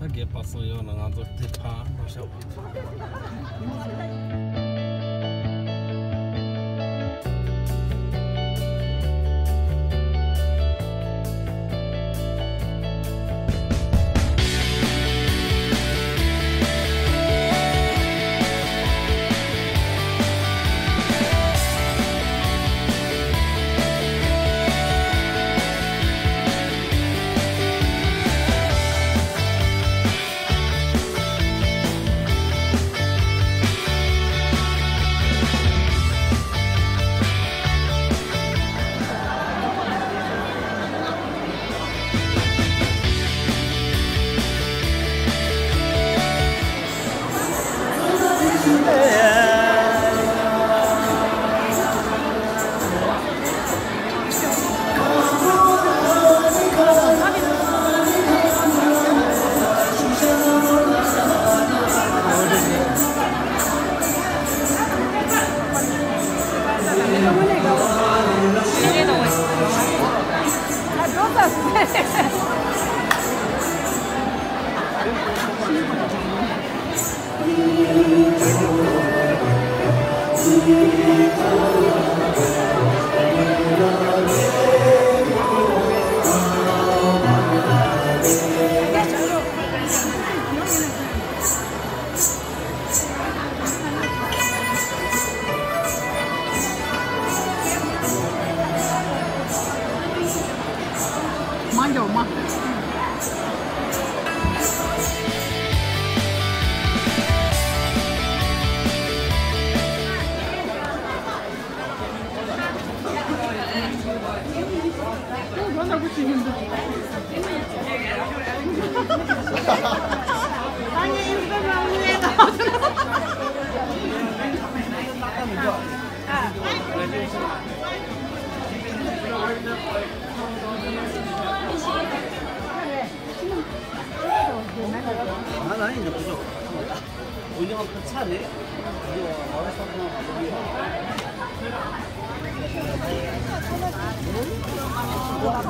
다 개빠서 요 나가서 대파 마셔 Thank you. 붙이 힘들어. 아니 올리네. 난 아닌데 그죠? 운영한 그 차네? 이거 알아서 한번 가보세